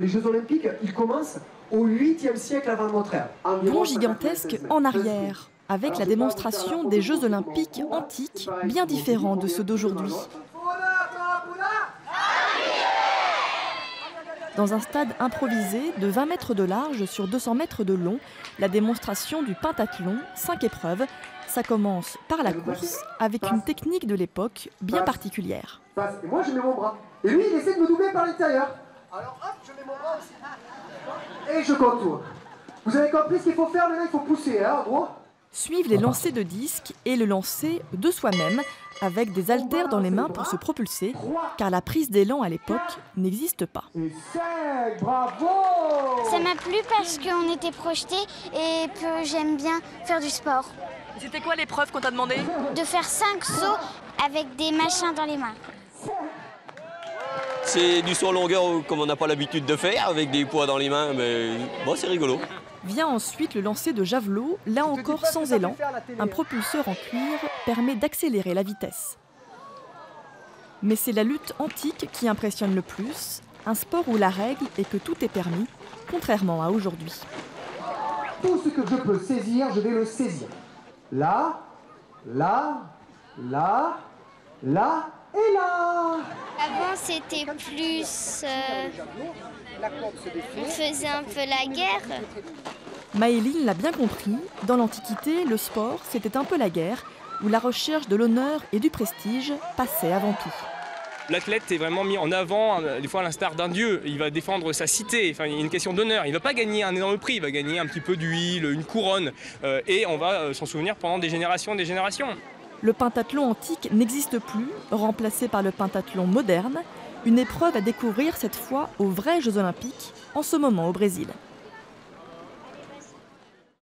Les Jeux Olympiques, ils commencent au 8e siècle avant notre ère. Bond gigantesque en arrière, avec la démonstration des Jeux Olympiques antiques, bien différents de ceux d'aujourd'hui. Dans un stade improvisé de 20 mètres de large sur 200 mètres de long, la démonstration du pentathlon, 5 épreuves, ça commence par la course avec une technique de l'époque bien particulière. Et moi je mets mon bras. Et lui il essaie de me doubler par l'intérieur. Alors hop, je mets mon bras aussi. Et je contourne. Vous avez compris ce qu'il faut faire maintenant Il faut pousser, hein, en gros Suivent les lancers de disques et le lancer de soi-même avec des haltères dans les mains pour se propulser, car la prise d'élan à l'époque n'existe pas. Ça m'a plu parce qu'on était projetés et que j'aime bien faire du sport. C'était quoi l'épreuve qu'on t'a demandé? De faire 5 sauts avec des machins dans les mains. C'est du saut en longueur comme on n'a pas l'habitude de faire, avec des poids dans les mains, mais bon, c'est rigolo. Vient ensuite le lancer de javelot, là encore sans élan. Un propulseur en cuir permet d'accélérer la vitesse. Mais c'est la lutte antique qui impressionne le plus, un sport où la règle est que tout est permis, contrairement à aujourd'hui. Tout ce que je peux saisir, je vais le saisir. Là, là, là, là et là. C'était plus. euh, on faisait un peu la guerre. Maëline l'a bien compris, dans l'Antiquité, le sport, c'était un peu la guerre, où la recherche de l'honneur et du prestige passait avant tout. L'athlète est vraiment mis en avant, euh, des fois à l'instar d'un dieu. Il va défendre sa cité, enfin, il y a une question d'honneur. Il ne va pas gagner un énorme prix, il va gagner un petit peu d'huile, une couronne. euh, et on va euh, s'en souvenir pendant des générations des générations. Le pentathlon antique n'existe plus, remplacé par le pentathlon moderne, une épreuve à découvrir cette fois aux vrais Jeux olympiques, en ce moment au Brésil.